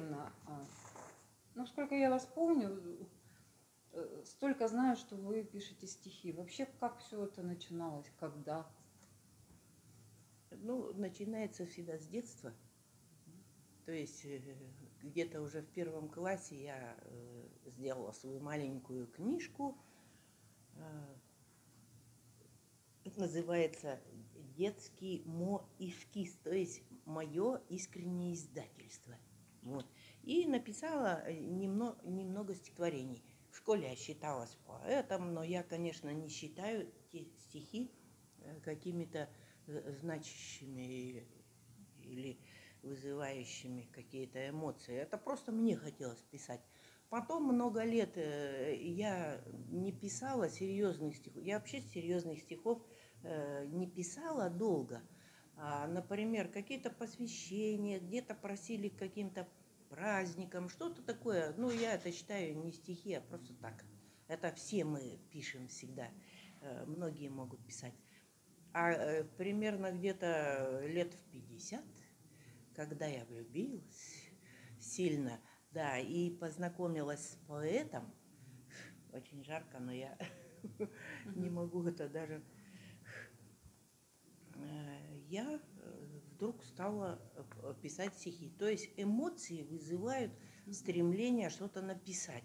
А, ну, сколько я вас помню, э, столько знаю, что вы пишете стихи. Вообще, как все это начиналось, когда? Ну, начинается всегда с детства. То есть э, где-то уже в первом классе я э, сделала свою маленькую книжку. Это называется «Детский мо-эскиз», то есть мое искреннее издательство. Вот. И написала немного, немного стихотворений. В школе я считалась поэтом, но я, конечно, не считаю те стихи какими-то значащими или вызывающими какие-то эмоции. Это просто мне хотелось писать. Потом много лет э, я не писала серьезных стихов. Я вообще серьезных стихов э, не писала долго. А, например, какие-то посвящения, где-то просили каким-то праздникам, что-то такое. Ну, я это считаю не стихи, а просто так. Это все мы пишем всегда. Э, многие могут писать. А примерно где-то лет в 50 когда я влюбилась сильно, да, и познакомилась с поэтом, очень жарко, но я не могу это даже... Э, я э, вдруг стала э, писать стихи. То есть эмоции вызывают стремление что-то написать.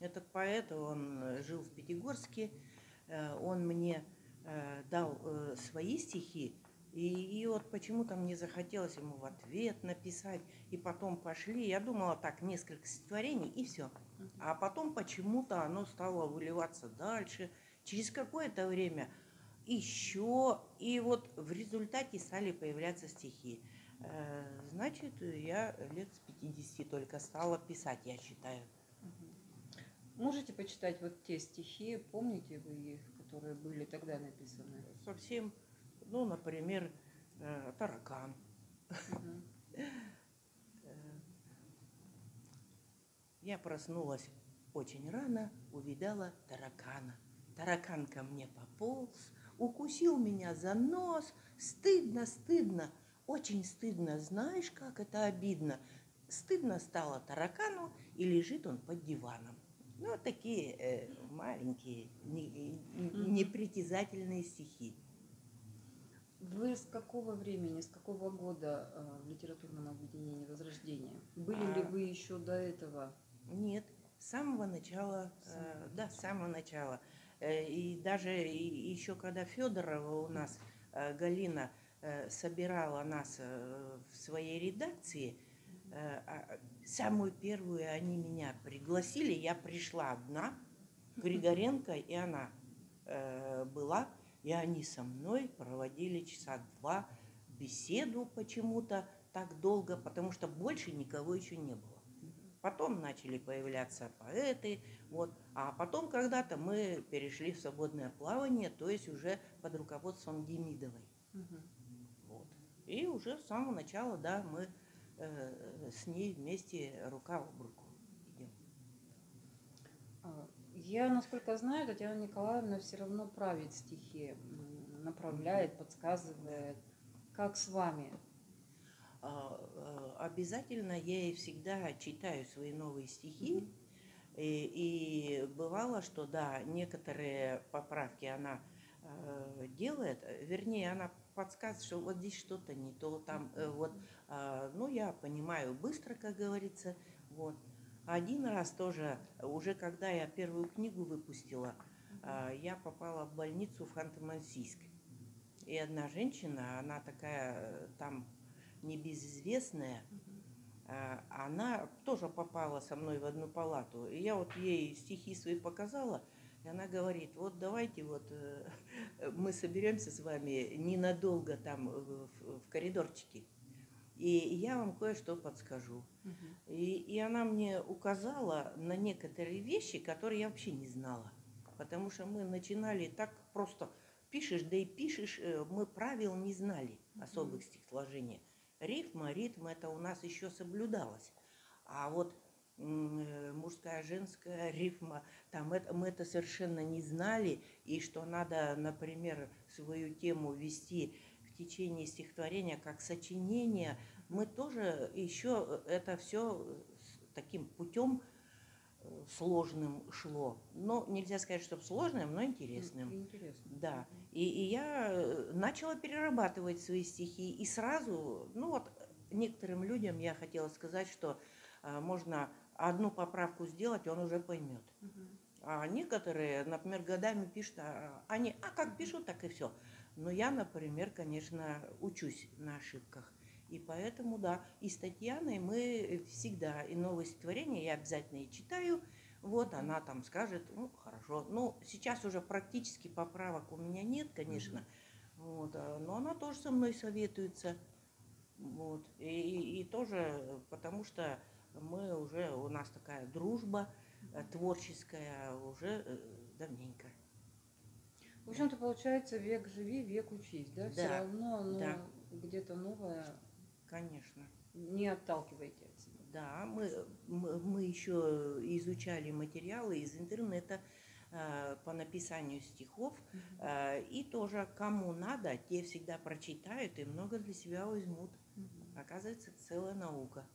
Этот поэт, он жил в Пятигорске, он мне дал свои стихи, и, и вот почему-то мне захотелось ему в ответ написать, и потом пошли. Я думала так, несколько стихотворений, и все. А потом почему-то оно стало выливаться дальше. Через какое-то время еще, и вот в результате стали появляться стихи. Э, значит, я лет с 50 только стала писать, я считаю. Можете почитать вот те стихи, помните вы их, которые были тогда написаны? Совсем ну, например, э, таракан. Я проснулась очень рано, увидала таракана. Таракан ко мне пополз, укусил меня за нос. Стыдно, стыдно, очень стыдно. Знаешь, как это обидно? Стыдно стало таракану, и лежит он под диваном. Ну, такие э, маленькие, непритязательные стихи. Вы с какого времени, с какого года э, в литературном объединении Возрождения? Были а... ли вы еще до этого? Нет, с самого начала, э, да, с самого начала. Э, и даже еще когда Федорова у нас, э, Галина, э, собирала нас э, в своей редакции, э, э, самую первую они меня пригласили, я пришла одна, Григоренко и она э, была и они со мной проводили часа два беседу почему-то так долго, потому что больше никого еще не было. Потом начали появляться поэты, вот. а потом когда-то мы перешли в свободное плавание, то есть уже под руководством Демидовой. Угу. Вот. И уже с самого начала, да, мы э, с ней вместе рука об руку идем. А, я, насколько знаю, Татьяна Николаевна все равно правит стихи, направляет, подсказывает. Как с вами? А, э, обязательно я ей всегда читаю свои новые стихи. И, и бывало, что да, некоторые поправки она э, делает, вернее, она подсказывает, что вот здесь что-то не то, там э, вот, э, ну я понимаю быстро, как говорится, вот. Один раз тоже, уже когда я первую книгу выпустила, а, я попала в больницу в Ханты-Мансийск. И одна женщина, она такая там небезызвестная, а, она тоже попала со мной в одну палату. И я вот ей стихи свои показала, и она говорит, вот давайте вот э, мы соберемся с вами ненадолго там в, коридорчике. И я вам кое-что подскажу. Угу. И, и она мне указала на некоторые вещи, которые я вообще не знала. Потому что мы начинали так просто пишешь, да и пишешь, э, мы правил не знали особых угу. Рифма, ритм это у нас еще соблюдалось. А вот э, мужская, женская рифма, там это, мы это совершенно не знали, и что надо, например, свою тему вести течение стихотворения как сочинение, мы тоже еще это все таким путем сложным шло. Но нельзя сказать, чтобы сложным, но интересным. Интересно. Да. И, и я э, начала перерабатывать свои стихи. И сразу, ну вот, некоторым людям я хотела сказать, что а, можно одну поправку сделать, он уже поймет. Мгм. А некоторые, например, годами пишут, а, они, а как пишут, так и все. Но я, например, конечно, учусь на ошибках. И поэтому, да, и с Татьяной мы всегда, и новые стихотворения я обязательно и читаю. Вот она там скажет, ну, хорошо. Ну, сейчас уже практически поправок у меня нет, конечно. Вот, а, но она тоже со мной советуется. Вот. И, и- тоже потому что мы уже, у нас такая дружба э, творческая уже э, давненько. В общем-то, получается, век живи, век учись, да? Все Да, равно оно да. где-то новое Конечно. не отталкивайте от себя. Да, мы, мы, мы еще изучали материалы из интернета э, по написанию стихов. э, и тоже кому надо, те всегда прочитают и много для себя возьмут. Оказывается, целая наука.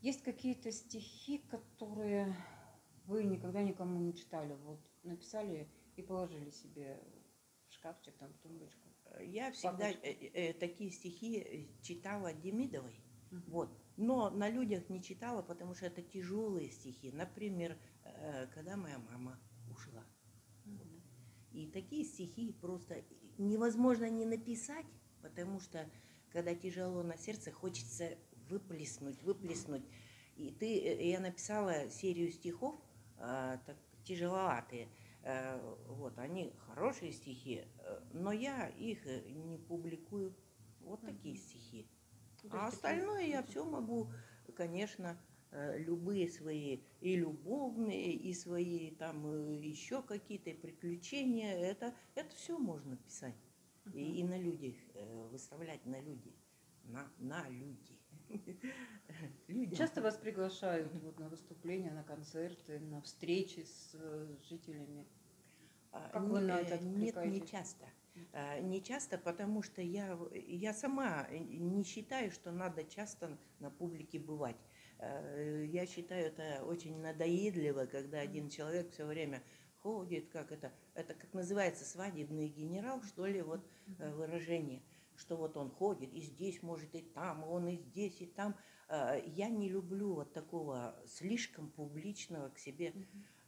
Есть какие-то стихи, которые вы никогда никому не читали, вот написали и положили себе в шкафчик, там, в тумбочку. Я всегда э, э, такие стихи э, читала Демидовой. Мгм. Вот. Но на людях не читала, потому что это тяжелые стихи. Например, э, когда моя мама ушла. Мгм. И такие стихи просто невозможно не написать, потому что когда тяжело на сердце, хочется выплеснуть, выплеснуть. И ты, э, я написала серию стихов, а, так, тяжеловатые. Э, Вот, они хорошие стихи, э, но я их э, не публикую. Вот такие стихи. Ну, А остальное я все могу, конечно, любые свои и любовные, и свои там еще какие-то приключения, это, это все можно писать. И, и на людях, выставлять на люди. На, на люди. Людям. Часто вас приглашают вот, на выступления, на концерты, на встречи с э, жителями. А, Как вы на э, это Нет, не часто. А, Не часто, потому что я, я сама не считаю, что надо часто на публике бывать. Э, Я считаю это очень надоедливо, когда один человек все время ходит, как это, это как называется свадебный генерал, что ли, вот э, выражение, что вот он ходит и здесь, может, и там, и он и здесь, и там. Э, Я не люблю вот такого слишком публичного к себе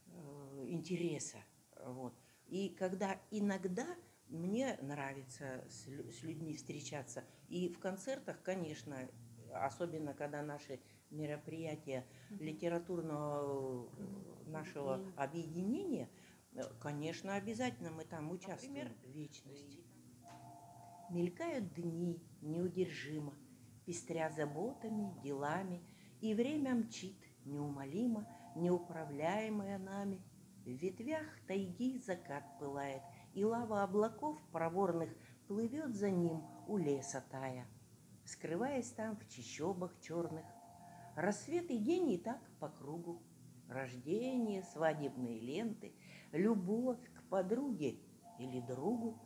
э, интереса. Вот. И когда иногда мне нравится с, лю- с людьми встречаться, и в концертах, конечно, особенно когда наши мероприятия литературного э, нашего Объединения. э, конечно, обязательно мы там участвуем. Вечность. Мелькают дни неудержимо, пестря заботами, делами, и время мчит неумолимо, неуправляемое нами. В ветвях тайги закат пылает, и лава облаков проворных плывет за ним у леса тая, скрываясь там в чащобах черных. Рассвет и день и так по кругу. Рождение, свадебные ленты, любовь к подруге или другу.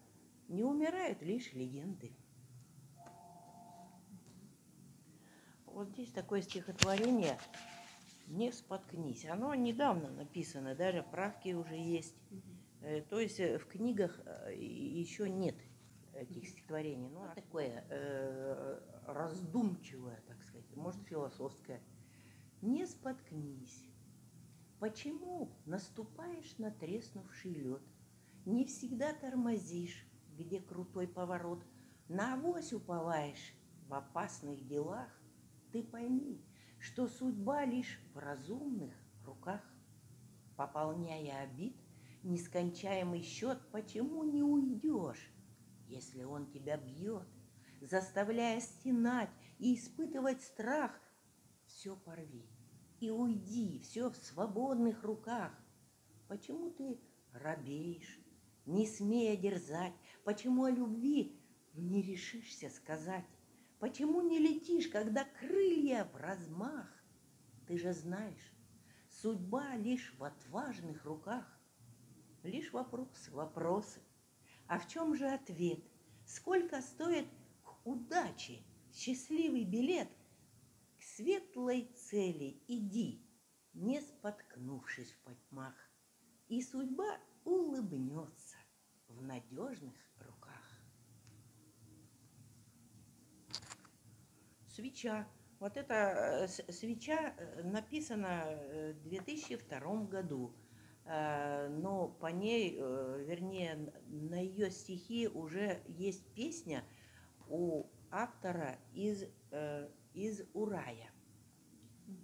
Не умирают лишь легенды. Вот здесь такое стихотворение «Не споткнись». Оно недавно написано, даже правки уже есть. Э, То есть э, в книгах э, еще нет этих стихотворений. Ну, такое э, раздумчивое, так сказать, может, философское. Не споткнись. Почему наступаешь на треснувший лед? Не всегда тормозишь, где крутой поворот. На авось уповаешь в опасных делах. Ты пойми, что судьба лишь в разумных руках. Пополняя обид, нескончаемый счет, почему не уйдешь, если он тебя бьет, заставляя стенать и испытывать страх, все порви и уйди, все в свободных руках. Почему ты робеешь, не смея дерзать? Почему о любви не решишься сказать? Почему не летишь, когда крылья в размах? Ты же знаешь, судьба лишь в отважных руках. Лишь вопрос, вопросы. А в чем же ответ? Сколько стоит к удаче счастливый билет? К светлой цели иди, не споткнувшись в потьмах, и судьба улыбнется в надежных руках. Свеча. Вот эта э, свеча э, написана э, в 2002 году. Но по ней, вернее, на ее стихи уже есть песня у автора из, из Урая.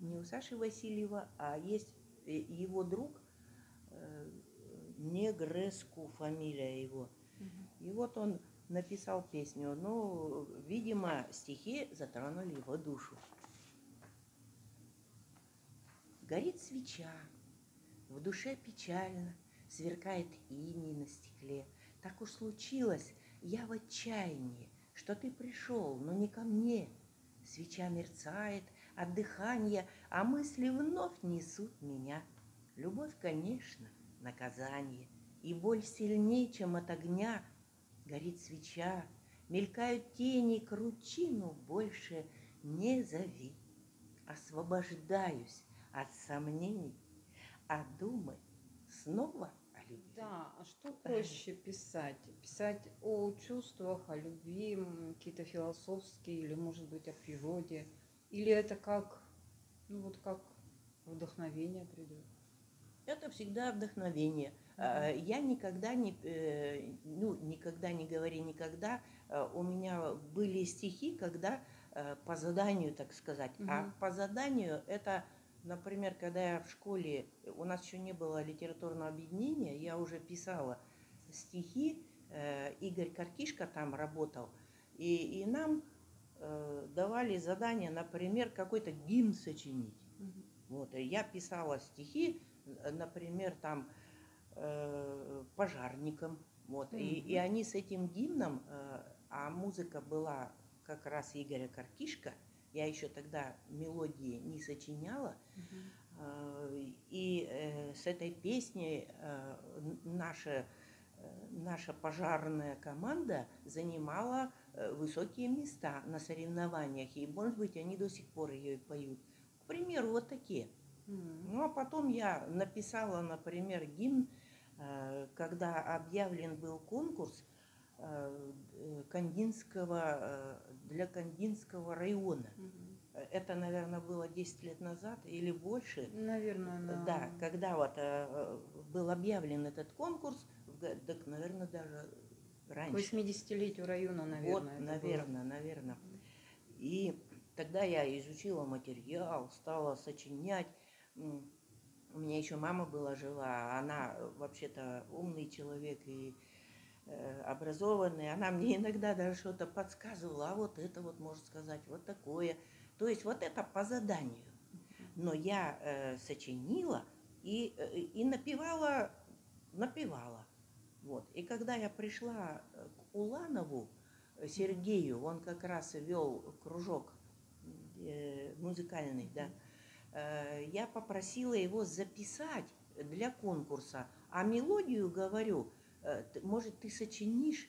Не у Саши Васильева, а есть его друг Негреску фамилия его. И вот он написал песню. Ну, видимо, стихи затронули его душу. Горит свеча, в душе печально, сверкает иней на стекле. Так уж случилось, я в отчаянии, что ты пришел, но не ко мне. Свеча мерцает от дыхания, а мысли вновь несут меня. Любовь, конечно, наказание, и боль сильнее, чем от огня — горит свеча, мелькают тени, кручину больше не зови. Освобождаюсь от сомнений, а думай снова о любви. Да, а что проще писать? Писать о чувствах, о любви, какие-то философские, или, может быть, о природе? Или это как, ну вот как вдохновение придет? Это всегда вдохновение – Э, я никогда не, э, ну, никогда не говори никогда, э, у меня были стихи, когда по заданию, так сказать. Угу. А по заданию это, например, когда я в школе, у нас еще не было литературного объединения, я уже писала стихи, Игорь Каркишка там работал, и, и нам давали задание, например, какой-то гимн сочинить. Угу. Вот, и я писала стихи, например, там э, пожарникам. Вот. Mm-hmm. И, и они с этим гимном, э, а музыка была как раз Игоря Каркишка, я еще тогда мелодии не сочиняла, mm-hmm. э, и э, с этой песней э, наша, э, наша пожарная команда занимала э, высокие места на соревнованиях, и, может быть, они до сих пор ее поют. К примеру, вот такие. Ну, а потом я написала, например, гимн Э, когда объявлен был конкурс э, Кандинского, э, для Кандинского района. Угу. Это, наверное, было 10 лет назад или больше. Наверное, да. Да, когда вот был объявлен этот конкурс, так, наверное, даже раньше. К 80-летию района, наверное. Вот, наверное, было. наверное. И тогда я изучила материал, стала сочинять. У меня еще мама была жива, она э, вообще-то умный человек и э, образованный. Она мне иногда даже что-то подсказывала, а вот это вот можно сказать, вот такое. То есть вот это по заданию. Но я э, сочинила и, э, и напевала, напевала. Вот. И когда я пришла к Уланову, Сергею, он как раз вел кружок э, музыкальный, да, Э, я попросила его записать для конкурса, а мелодию говорю, э, может, ты сочинишь?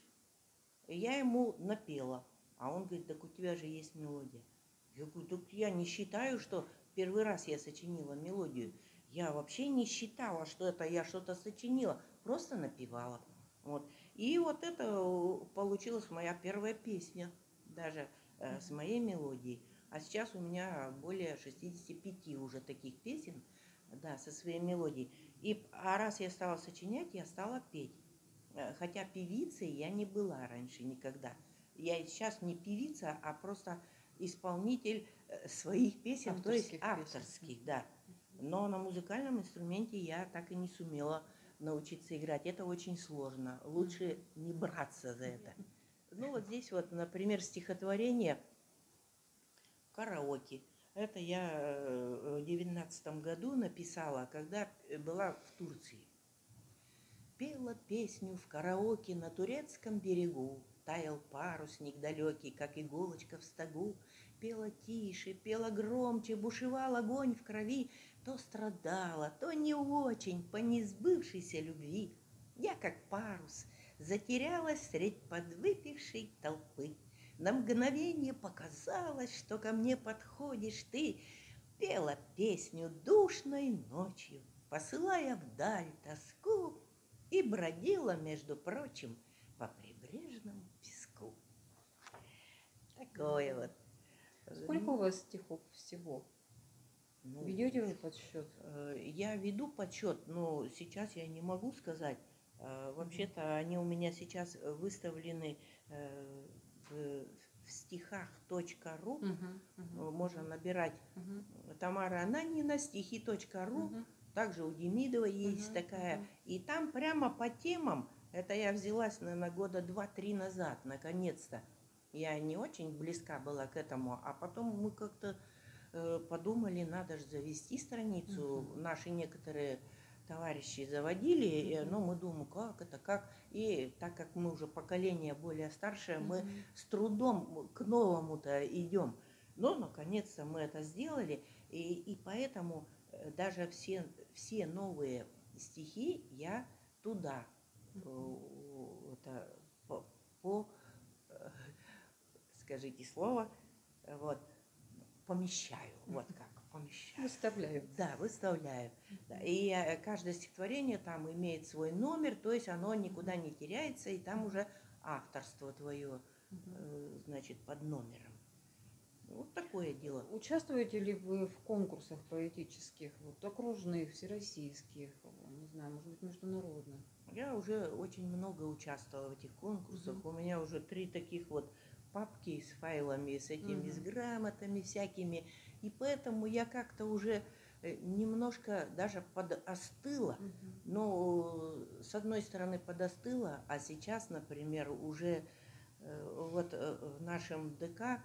Я ему напела, а он говорит, так у тебя же есть мелодия. Я говорю, так я не считаю, что первый раз я сочинила мелодию. Я вообще не считала, что это я что-то сочинила, просто напевала. Вот. И вот это э, получилась моя первая песня, даже э, с моей мелодией. А сейчас у меня более 65 уже таких песен, да, со своей мелодией. И, а раз я стала сочинять, я стала петь. Э, хотя певицей я не была раньше никогда. Я сейчас не певица, а просто исполнитель э, своих песен, авторских то есть авторских, песен. да. Но на музыкальном инструменте я так и не сумела научиться играть. Это очень сложно. Лучше не браться за это. Ну вот здесь вот, например, стихотворение – караоке. Это я э, в девятнадцатом году написала, когда была в Турции. Пела песню в караоке на турецком берегу, Таял парусник далекий, как иголочка в стогу. Пела тише, пела громче, бушевал огонь в крови, То страдала, то не очень по несбывшейся любви. Я как парус затерялась средь подвыпившей толпы. На мгновение показалось, что ко мне подходишь ты, Пела песню душной ночью, посылая вдаль тоску, И бродила, между прочим, по прибрежному песку. Такое вот. Сколько у вас стихов всего? Ну, Ведете вы подсчет? Э, Я веду подсчет, но сейчас я не могу сказать. Э, Вообще-то они у меня сейчас выставлены э, в, в стихах .ру. Э, Можно набирать Тамара Ананина, стихи.ру. Также у Демидова есть такая. И там прямо по темам, это я взялась, наверное, года два-три назад, наконец-то. Я не очень близка была к этому, а потом мы как-то э, подумали, надо же завести страницу. Мгм. Наши некоторые товарищи заводили, э, Мгм. но мы думаем, как это, как. И так как мы уже поколение более старшее, мы с трудом к новому-то идем. Но наконец-то мы это сделали, и, и поэтому э, даже все, все новые стихи я туда э, это, по, по, э, скажите слово, э, вот, помещаю, вот как, помещаю. Выставляю. Да, выставляю. Да, И э, каждое стихотворение там имеет свой номер, то есть оно никуда не теряется, и там уже авторство твое, э, значит, под номером. Вот такое дело. Участвуете ли вы в конкурсах поэтических, вот, окружных, всероссийских, не знаю, может быть, международных? Я уже очень много участвовала в этих конкурсах. Мгм. У меня уже три таких вот папки с файлами, с этими, с Мгм. грамотами всякими. И поэтому я как-то уже э, немножко даже подостыла. Но э, с одной стороны подостыла, а сейчас, например, уже э, вот в нашем ДК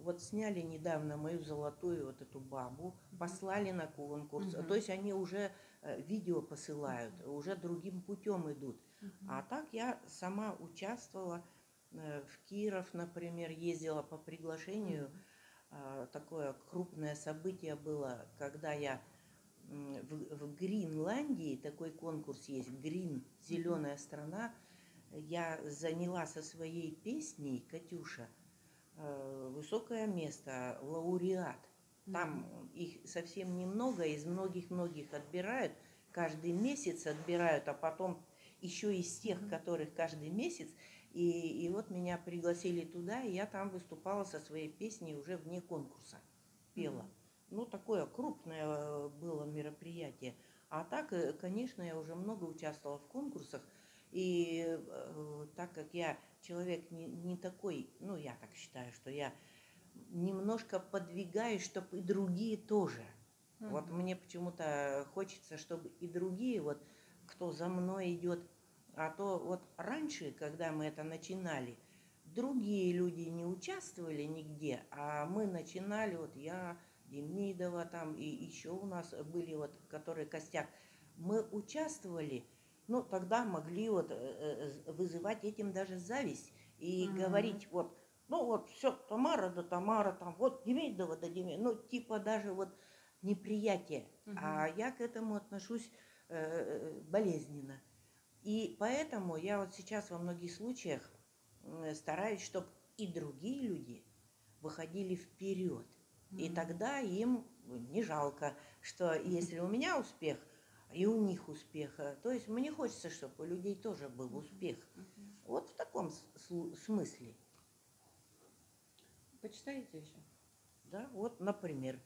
вот сняли недавно мою золотую вот эту бабу, послали на конкурс. Мгм. То есть они уже видео посылают, уже другим путем идут. А так я сама участвовала в Киров, например, ездила по приглашению. А, Такое крупное событие было, когда я в, в Гренландии, такой конкурс есть, Грин, зеленая страна, я заняла со своей песней, Катюша, э, высокое место, лауреат. Там их совсем немного, из многих-многих отбирают, каждый месяц отбирают, а потом еще из тех, которых каждый месяц. И, и вот меня пригласили туда, и я там выступала со своей песней уже вне конкурса, пела. Мгм. Ну, такое крупное э, было мероприятие. А так, э, конечно, я уже много участвовала в конкурсах. И э, так как я человек не, не такой, ну, я так считаю, что я немножко подвигаюсь, чтобы и другие тоже. Вот Мгм. мне почему-то хочется, чтобы и другие, вот кто за мной идет, а то вот раньше, когда мы это начинали, другие люди не участвовали нигде, а мы начинали, вот я, Демидова там, и еще у нас были вот, которые костяк, мы участвовали, ну, тогда могли вот э, э, вызывать этим даже зависть и Мгм. говорить, вот, ну вот, все, Тамара да Тамара, там, вот, Демидова да Демидова, ну, типа даже вот неприятие. А я к этому отношусь э, э, болезненно. И поэтому я вот сейчас во многих случаях м, стараюсь, чтобы и другие люди выходили вперед. И тогда им не жалко, что если у меня успех, и у них успех. э, То есть мне хочется, чтобы у людей тоже был успех. Вот в таком смысле. Почитаете еще? Да, вот, например,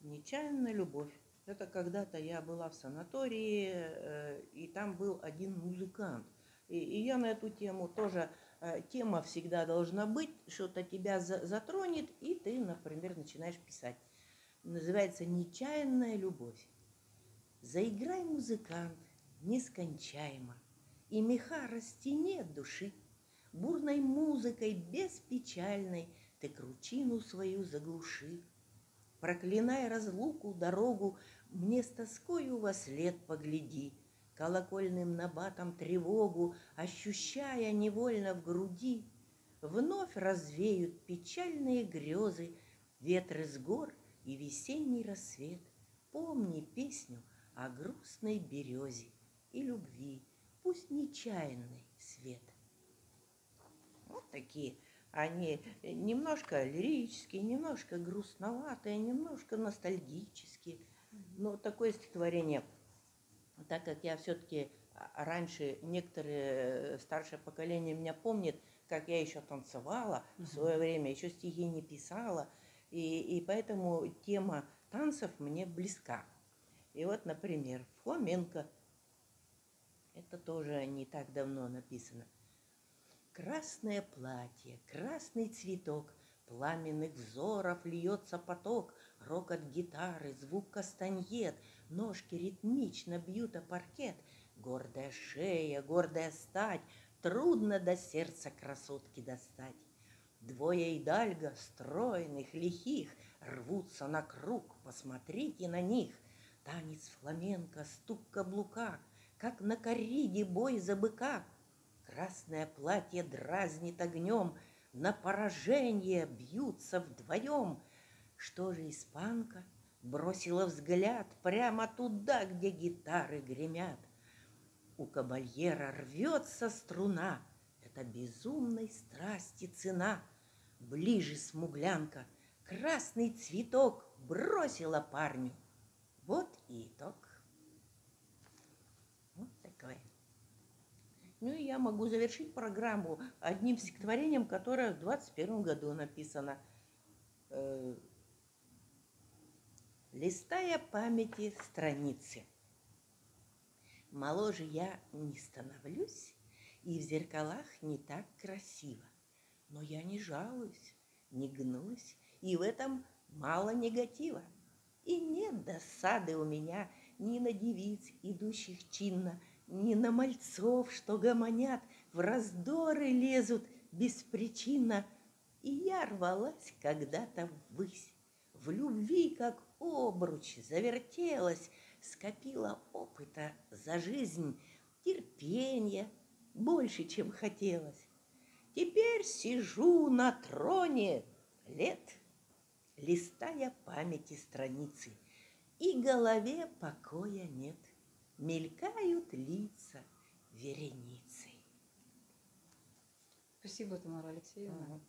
«Нечаянная любовь». Это когда-то я была в санатории, э, там был один музыкант. И, и я на эту тему тоже, э, тема всегда должна быть, что-то тебя за- затронет, и ты, например, начинаешь писать. Называется «Нечаянная любовь». Заиграй, музыкант, нескончаемо, И меха растяни души. Бурной музыкой беспечальной Ты кручину свою заглуши. Проклиная разлуку, дорогу, Мне с тоскою во след погляди, Колокольным набатом тревогу, Ощущая невольно в груди, Вновь развеют печальные грезы Ветры с гор и весенний рассвет. Помни песню о грустной березе И любви, пусть нечаянный свет. Вот такие. Они немножко лирические, немножко грустноватые, немножко ностальгические. Но такое стихотворение, так как я все-таки раньше некоторые старшее поколение меня помнит, как я еще танцевала в свое время, еще стихи не писала, и, и поэтому тема танцев мне близка. И вот, например, фламенко. Это тоже не так давно написано. Красное платье, красный цветок, Пламенных взоров льется поток, Рокот гитары, звук кастаньет, Ножки ритмично бьют о паркет, Гордая шея, гордая стать, Трудно до сердца красотки достать. Двое идальга, стройных, лихих, Рвутся на круг, посмотрите на них. Танец фламенко, стук каблука, Как на кориде бой за быка. Красное платье дразнит огнем, На поражение бьются вдвоем. Что же испанка бросила взгляд Прямо туда, где гитары гремят. У кабальера рвется струна, Это безумной страсти цена. Ближе смуглянка, красный цветок Бросила парню. Вот и итог. Вот такое. Ну и я могу завершить программу одним стихотворением, которое в 21 году написано. Листая памяти страницы – Моложе я не становлюсь, и в зеркалах не так красиво. Но я не жалуюсь, не гнусь, и в этом мало негатива. И нет досады у меня ни на девиц, идущих чинно, ни на мальцов, что гомонят, в раздоры лезут беспричинно. И я рвалась когда-то ввысь, в любви, как обруч, завертелась, скопила опыта за жизнь, терпения, больше, чем хотелось. Теперь сижу на троне лет, листая памяти страницы, и голове покоя нет, мелькают лица вереницей. Спасибо, Тамара Алексеевна, ага.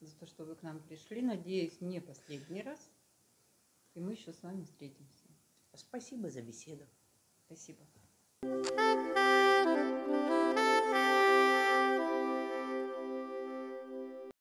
за то, что вы к нам пришли. Надеюсь, не последний раз. И мы еще с вами встретимся. Спасибо за беседу. Спасибо.